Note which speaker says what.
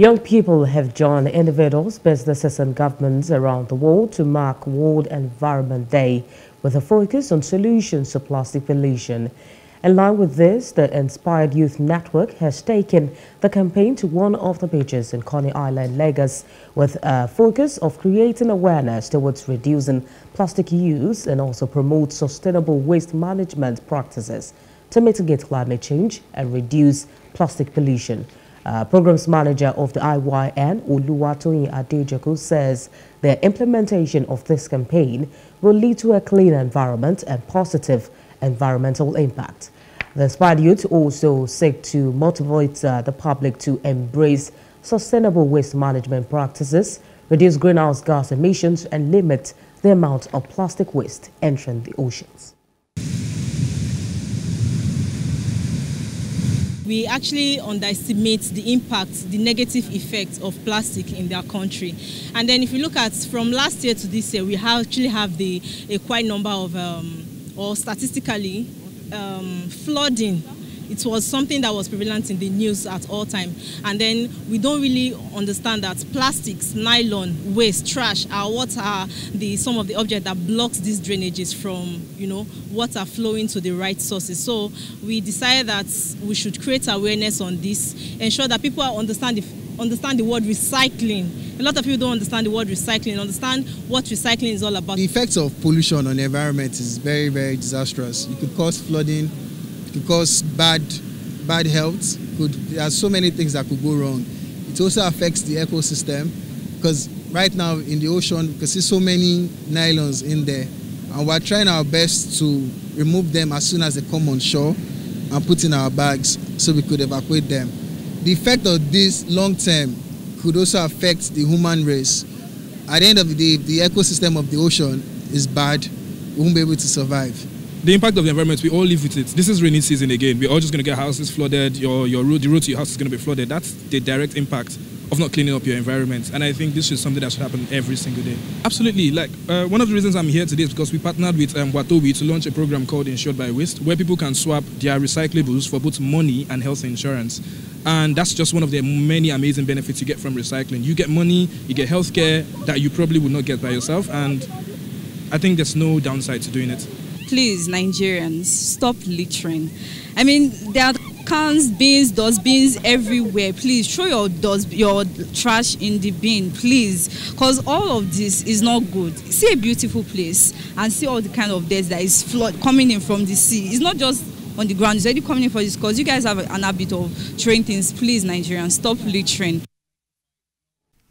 Speaker 1: Young people have joined individuals, businesses and governments around the world to mark World Environment Day with a focus on solutions to plastic pollution. In line with this, the Inspired Youth Network has taken the campaign to one of the beaches in Coney Island, Lagos, with a focus of creating awareness towards reducing plastic use and also promote sustainable waste management practices to mitigate climate change and reduce plastic pollution. Uh, programs manager of the IYN, Oluwatoyin Adejoku, says the implementation of this campaign will lead to a clean environment and positive environmental impact. The Inspired Youth also seek to motivate uh, the public to embrace sustainable waste management practices, reduce greenhouse gas emissions, and limit the amount of plastic waste entering the oceans.
Speaker 2: We actually underestimate the impact, the negative effects of plastic in their country. And then if you look at from last year to this year, we actually have the a quite number of, um, or statistically, um, flooding it was something that was prevalent in the news at all time. And then we don't really understand that plastics, nylon, waste, trash are what are the some of the objects that blocks these drainages from, you know, water flowing to the right sources. So we decided that we should create awareness on this, ensure that people understand the understand the word recycling. A lot of people don't understand the word recycling, understand what recycling is all about.
Speaker 3: The effects of pollution on the environment is very, very disastrous. It could cause flooding, could cause bad bad health. Could there are so many things that could go wrong. It also affects the ecosystem because right now in the ocean you can see so many nylons in there and we're trying our best to remove them as soon as they come on shore and put in our bags so we could evacuate them. The effect of this long term could also affect the human race. At the end of the day, the ecosystem of the ocean is bad, we won't be able to survive
Speaker 4: the impact of the environment, we all live with it. This is rainy season again. We're all just going to get houses flooded. Your, your road, the road to your house is going to be flooded. That's the direct impact of not cleaning up your environment. And I think this is something that should happen every single day. Absolutely. Like uh, one of the reasons I'm here today is because we partnered with um, Watobi to launch a program called Insured by Waste, where people can swap their recyclables for both money and health insurance. And that's just one of the many amazing benefits you get from recycling. You get money, you get healthcare that you probably would not get by yourself. And I think there's no downside to doing it
Speaker 5: please, Nigerians, stop littering. I mean, there are cans, bins, dustbins everywhere. Please throw your dust, your trash in the bin, please, because all of this is not good. See a beautiful place and see all the kind of dirt that is flood coming in from the sea. It's not just on the ground; it's already coming in for this. Because you guys have an habit of throwing things. Please, Nigerians, stop littering.